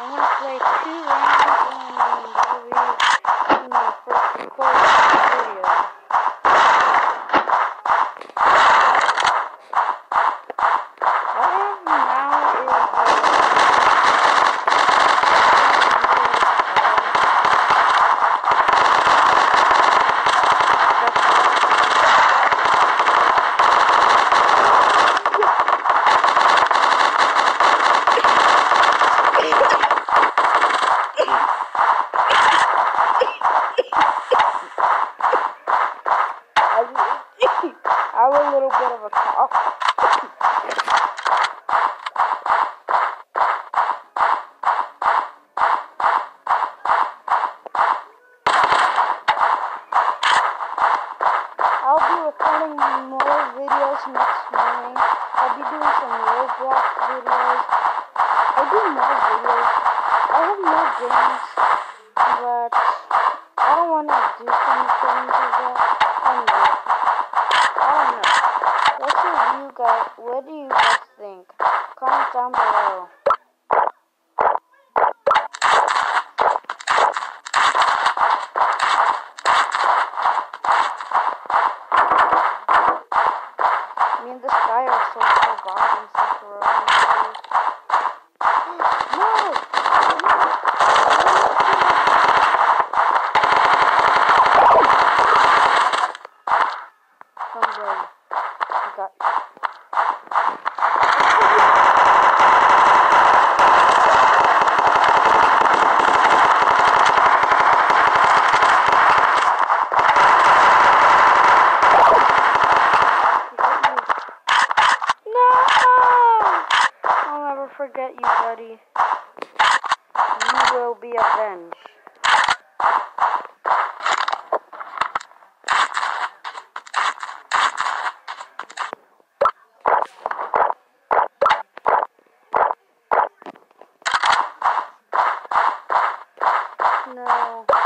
I'm gonna play two rounds and that'll be in the first record of the video. What I have now is uh, I have a little bit of a cough. I'll more videos next morning. I'll be doing some Roblox videos. I do more videos. I have more games, but I don't want to do so forget you, will be avenged. No,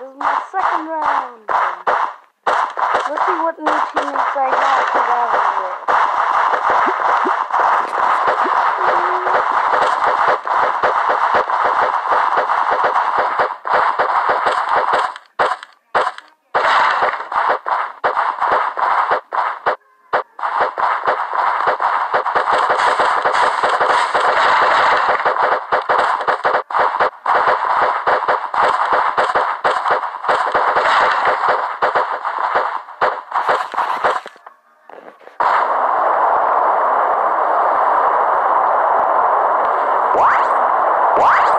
this is my second round. Let's see what new teammates I battle with. What?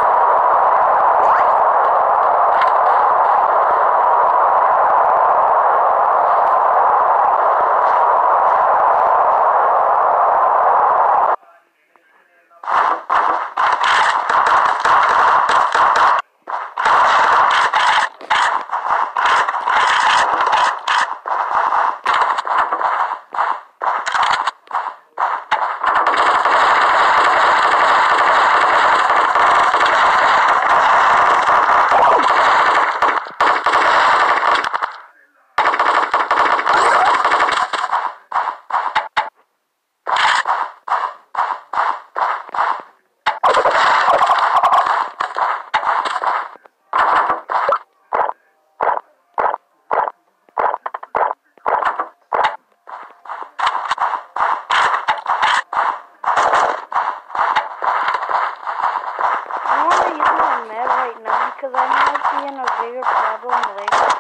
I want to use my med right now because I might be in a bigger problem later.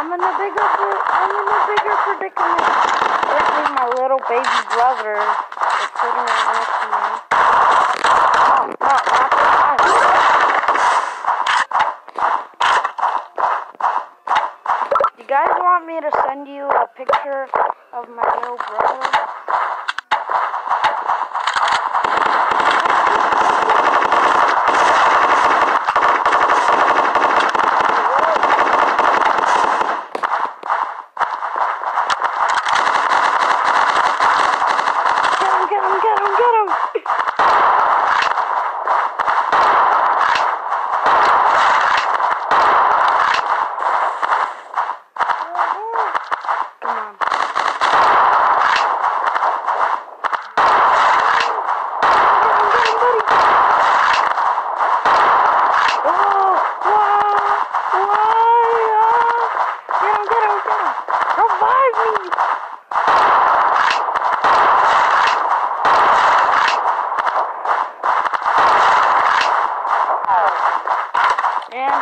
I'm in a bigger, I'm in a bigger predicament. Especially my little baby brother is sitting right next to me. Oh, no, not this time. You guys want me to send you a picture of my little brother?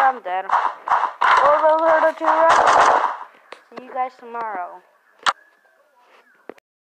I'm dead. Over to right. See you guys tomorrow.